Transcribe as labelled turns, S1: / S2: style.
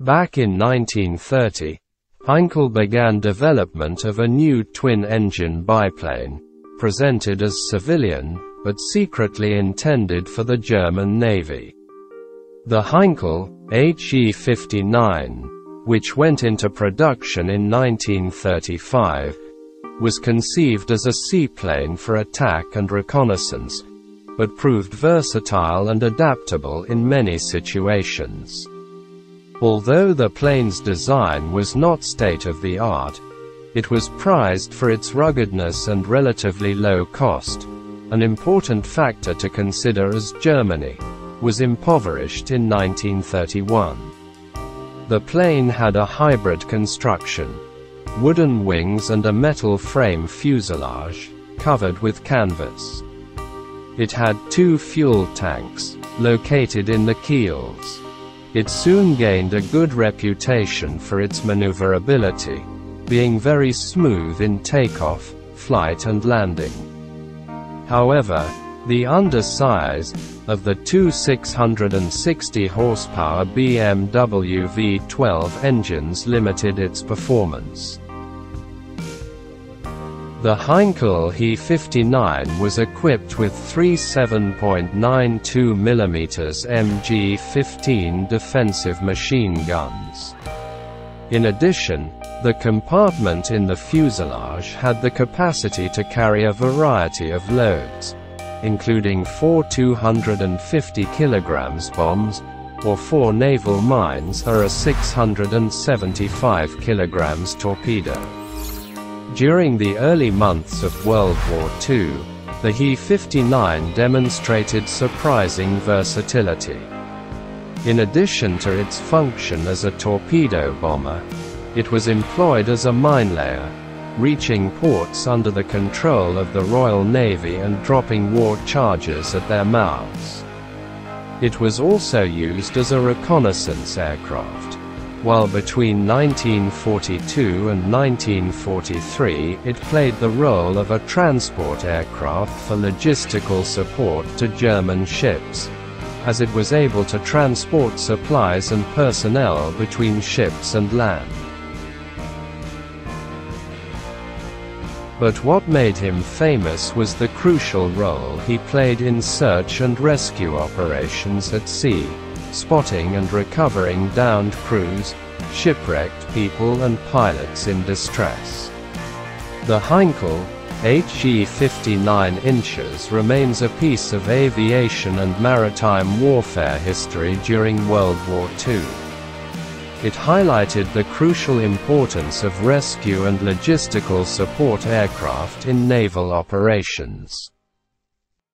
S1: Back in 1930, Heinkel began development of a new twin-engine biplane, presented as civilian, but secretly intended for the German Navy. The Heinkel HE-59, which went into production in 1935, was conceived as a seaplane for attack and reconnaissance, but proved versatile and adaptable in many situations. Although the plane's design was not state-of-the-art, it was prized for its ruggedness and relatively low cost, an important factor to consider as Germany was impoverished in 1931. The plane had a hybrid construction, wooden wings and a metal frame fuselage, covered with canvas. It had two fuel tanks, located in the keels. It soon gained a good reputation for its maneuverability, being very smooth in takeoff, flight and landing. However, the undersize of the two 660 horsepower BMW V12 engines limited its performance. The Heinkel He-59 was equipped with three 7.92 mm MG-15 defensive machine guns. In addition, the compartment in the fuselage had the capacity to carry a variety of loads, including four 250 kg bombs, or four naval mines or a 675 kg torpedo. During the early months of World War II, the He-59 demonstrated surprising versatility. In addition to its function as a torpedo bomber, it was employed as a mine layer, reaching ports under the control of the Royal Navy and dropping war charges at their mouths. It was also used as a reconnaissance aircraft. While between 1942 and 1943 it played the role of a transport aircraft for logistical support to German ships, as it was able to transport supplies and personnel between ships and land. But what made him famous was the crucial role he played in search and rescue operations at sea spotting and recovering downed crews, shipwrecked people and pilots in distress. The Heinkel, HE 59 inches remains a piece of aviation and maritime warfare history during World War II. It highlighted the crucial importance of rescue and logistical support aircraft in naval operations.